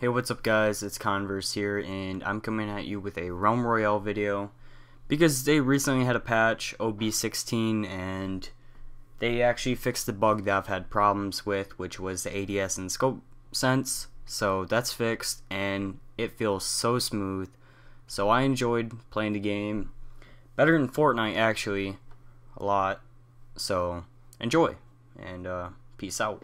Hey what's up guys, it's Kahnverse here and I'm coming at you with a Realm Royale video because they recently had a patch, OB16, and they actually fixed the bug that I've had problems with which was the ADS and scope sense. So that's fixed and it feels so smooth. So I enjoyed playing the game. Better than Fortnite actually a lot. So enjoy and uh, peace out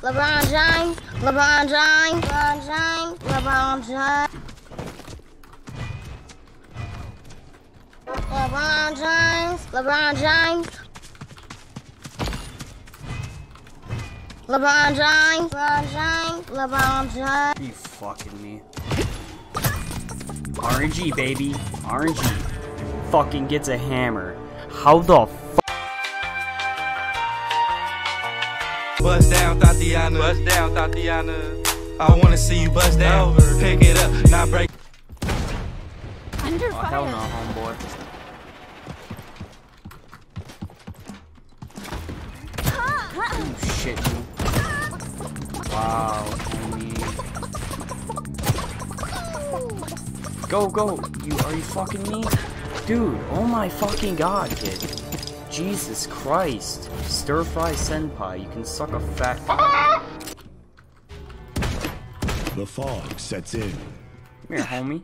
LeBron James, LeBron James, LeBron James, LeBron James. LeBron James, LeBron James. LeBron James, LeBron James, LeBron James. You fucking me. RNG, baby. RNG. Fucking gets a hammer. How the Bust down, Tatiana. Bust down, Tatiana. I wanna see you bust down. Pick it up, not break. Under oh, fire. Oh, hell no, homeboy. Oh, shit, dude. Wow, homie. Go, go. You, are you fucking me? Dude, oh my fucking god, kid. Jesus Christ. Stir fry senpai, you can suck a fat. The fog sets in. Come here, homie.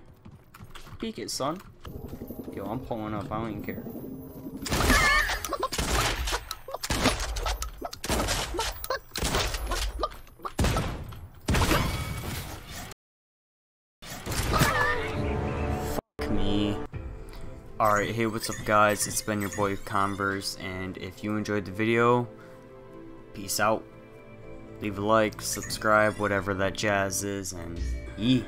Peek it, son. Yo, I'm pulling up, I don't even care. Fuck me. Alright, hey what's up guys, it's been your boy Kahnverse, and if you enjoyed the video, peace out. Leave a like, subscribe, whatever that jazz is, and yee.